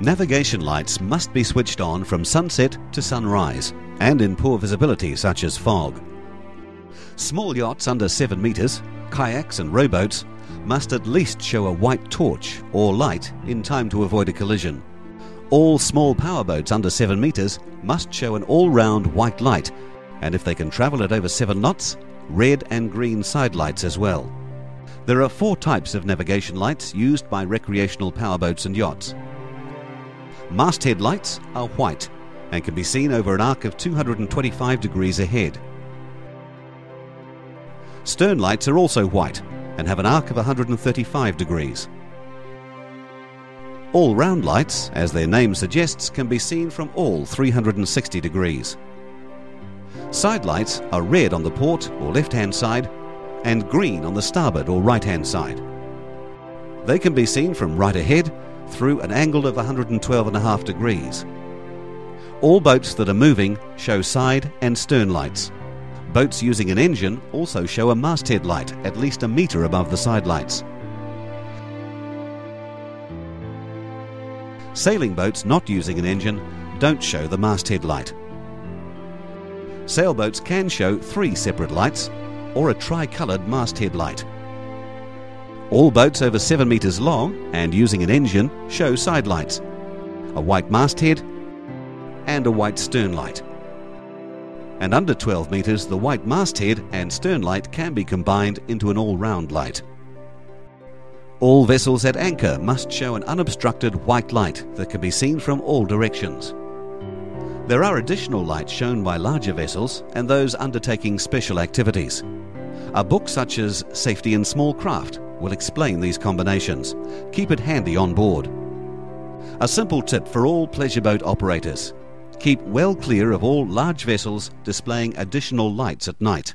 Navigation lights must be switched on from sunset to sunrise and in poor visibility such as fog. Small yachts under 7 metres, kayaks and rowboats must at least show a white torch or light in time to avoid a collision. All small powerboats under 7 metres must show an all-round white light and if they can travel at over 7 knots, red and green side lights as well. There are four types of navigation lights used by recreational powerboats and yachts. Masthead lights are white and can be seen over an arc of 225 degrees ahead. Stern lights are also white and have an arc of 135 degrees. All round lights, as their name suggests, can be seen from all 360 degrees. Side lights are red on the port or left hand side and green on the starboard or right hand side. They can be seen from right ahead through an angle of 112.5 degrees. All boats that are moving show side and stern lights. Boats using an engine also show a masthead light at least a metre above the side lights. Sailing boats not using an engine don't show the masthead light. Sailboats can show three separate lights or a tri-coloured masthead light. All boats over 7 metres long and using an engine show side lights, a white masthead and a white stern light. And under 12 metres the white masthead and stern light can be combined into an all-round light. All vessels at anchor must show an unobstructed white light that can be seen from all directions. There are additional lights shown by larger vessels and those undertaking special activities. A book such as Safety in Small Craft will explain these combinations. Keep it handy on board. A simple tip for all pleasure boat operators keep well clear of all large vessels displaying additional lights at night.